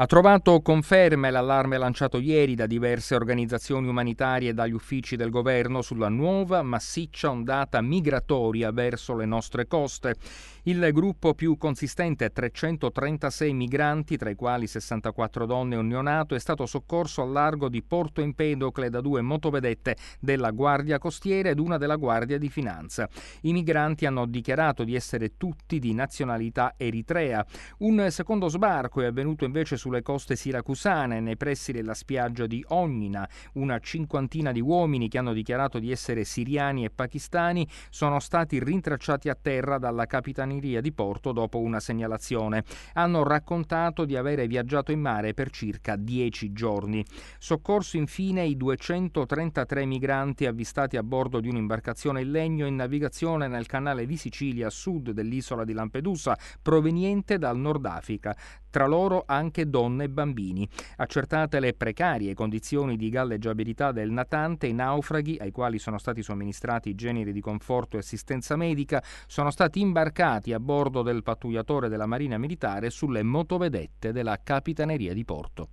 Ha trovato conferme l'allarme lanciato ieri da diverse organizzazioni umanitarie e dagli uffici del governo sulla nuova massiccia ondata migratoria verso le nostre coste. Il gruppo più consistente, 336 migranti, tra i quali 64 donne e un neonato, è stato soccorso al largo di Porto Empedocle da due motovedette della Guardia Costiera ed una della Guardia di Finanza. I migranti hanno dichiarato di essere tutti di nazionalità eritrea. Un secondo sbarco è avvenuto invece su sulle coste siracusane, nei pressi della spiaggia di Ognina. Una cinquantina di uomini che hanno dichiarato di essere siriani e pakistani sono stati rintracciati a terra dalla capitaneria di porto dopo una segnalazione. Hanno raccontato di avere viaggiato in mare per circa dieci giorni. Soccorso infine i 233 migranti avvistati a bordo di un'imbarcazione in legno in navigazione nel canale di Sicilia a sud dell'isola di Lampedusa, proveniente dal Nord Africa tra loro anche donne e bambini. Accertate le precarie condizioni di galleggiabilità del natante, i naufraghi, ai quali sono stati somministrati generi di conforto e assistenza medica, sono stati imbarcati a bordo del pattugliatore della Marina Militare sulle motovedette della Capitaneria di Porto.